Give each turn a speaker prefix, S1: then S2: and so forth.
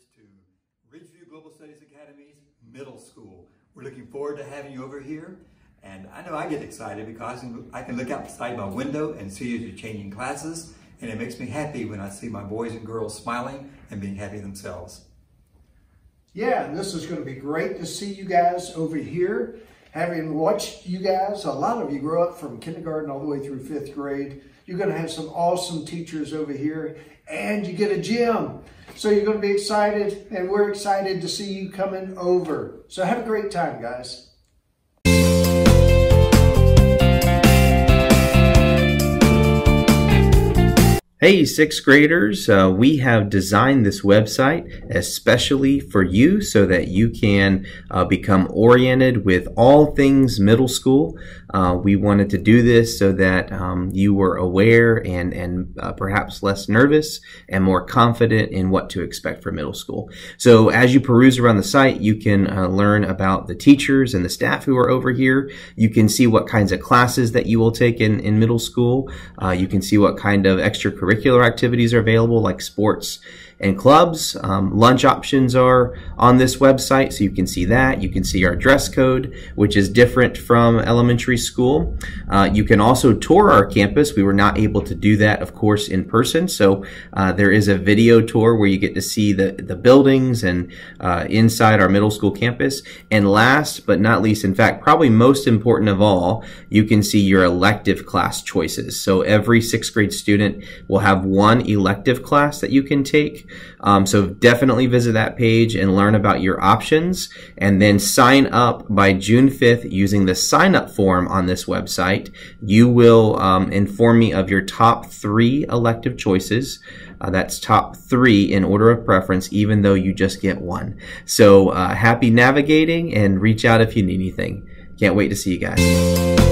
S1: visitors to Ridgeview Global Studies Academy's middle school. We're looking forward to having you over here. And I know I get excited because I can look outside my window and see as you're changing classes. And it makes me happy when I see my boys and girls smiling and being happy themselves.
S2: Yeah, and this is going to be great to see you guys over here. Having watched you guys, a lot of you grow up from kindergarten all the way through fifth grade. You're going to have some awesome teachers over here and you get a gym. So you're going to be excited and we're excited to see you coming over. So have a great time, guys.
S3: Hey, sixth graders, uh, we have designed this website especially for you so that you can uh, become oriented with all things middle school. Uh, we wanted to do this so that um, you were aware and, and uh, perhaps less nervous and more confident in what to expect for middle school. So as you peruse around the site, you can uh, learn about the teachers and the staff who are over here. You can see what kinds of classes that you will take in, in middle school. Uh, you can see what kind of extracurricular extracurricular activities are available like sports and clubs. Um, lunch options are on this website, so you can see that. You can see our dress code, which is different from elementary school. Uh, you can also tour our campus. We were not able to do that, of course, in person, so uh, there is a video tour where you get to see the, the buildings and uh, inside our middle school campus. And last but not least, in fact, probably most important of all, you can see your elective class choices. So every sixth grade student will have one elective class that you can take. Um, so definitely visit that page and learn about your options and then sign up by June 5th using the sign up form on this website. You will um, inform me of your top three elective choices. Uh, that's top three in order of preference, even though you just get one. So uh, happy navigating and reach out if you need anything. Can't wait to see you guys.